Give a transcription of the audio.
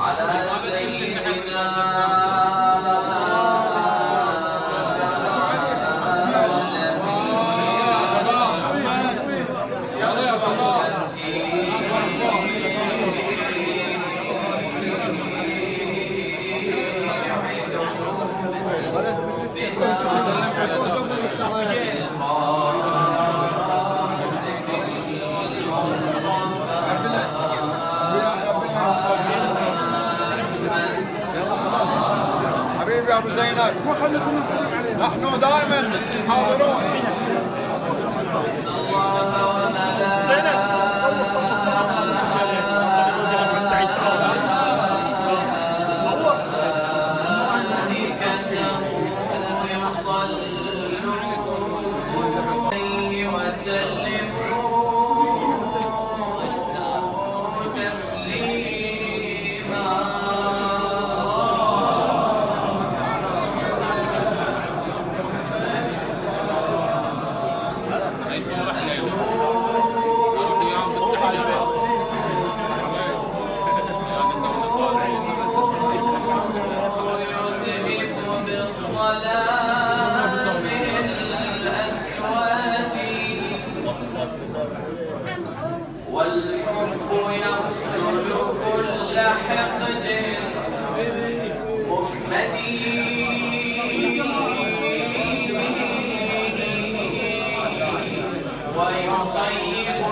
على سيدنا ابو زينب. نحن دائما حاضرون. والحب يقتل كل حقد مهمد ويطيب